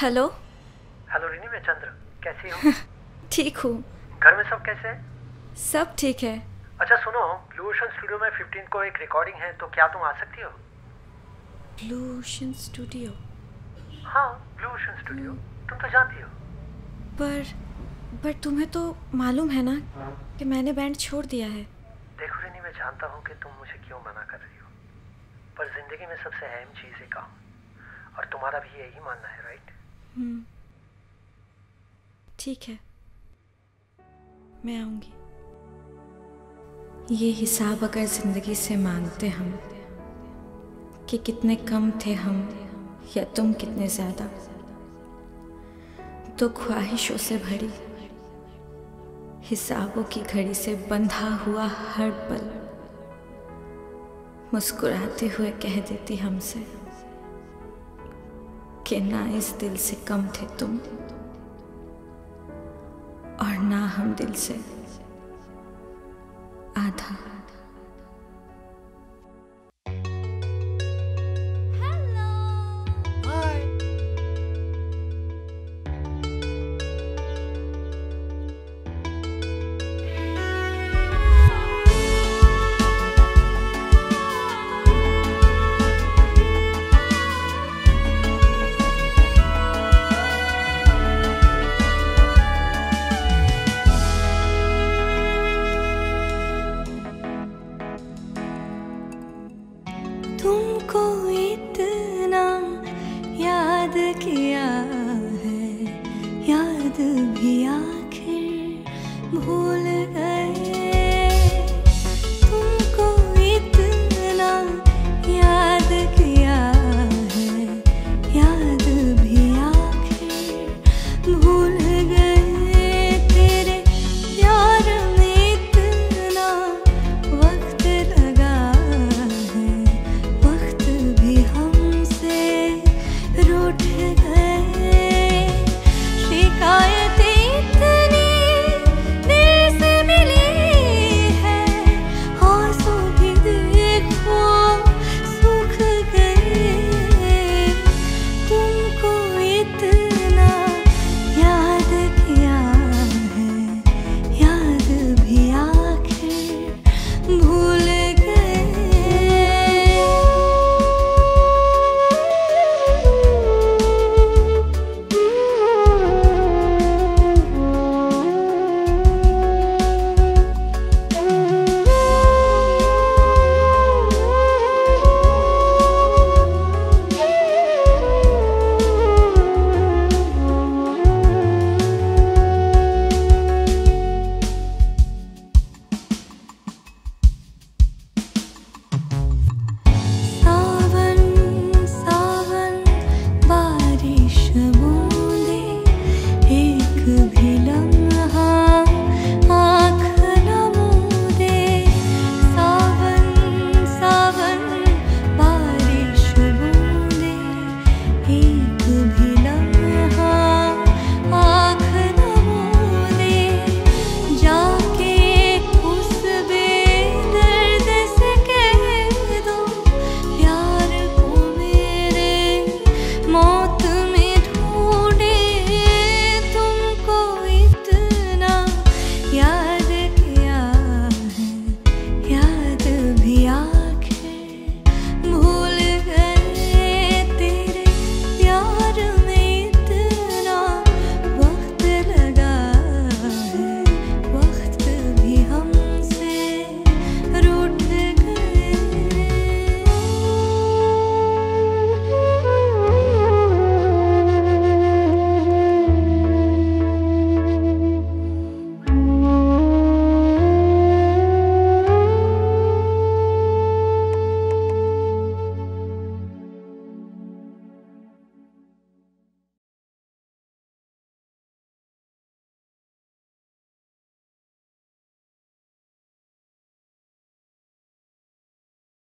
Hello. Hello Rini मैं चंद्र। कैसी हो? ठीक हूँ। घर में सब कैसे हैं? सब ठीक है। अच्छा सुनो ब्लू ओशन स्टूडियो में 15 को एक रिकॉर्डिंग है तो क्या तुम आ सकती हो? ब्लू ओशन स्टूडियो हाँ ब्लू ओशन स्टूडियो तुम तो जानती हो। पर पर तुम्हें तो मालूम है ना कि मैंने बैंड छोड़ दिया है। देखो रिनी मैं जानता हूँ कि तुम मुझे क्यों मना कर रही हो। पर ज़िंदगी में सबसे अहम चीज़ है काम और तुम्हारा भी यही मानना है राइट ठीक है। मैं आऊँगी। ये हिसाब अगर ज़िंदगी से मांगते हम, कि कितने कम थे हम, या तुम कितने ज़्यादा तो ख्वाहिशों से भरी, हिसाबों की घड़ी से बंधा हुआ हर पल मुस्कुराते हुए कह देती हमसे कि ना इस दिल से कम थे तुम और ना हम दिल से आधा। दर्द भी आखिर भूल गए।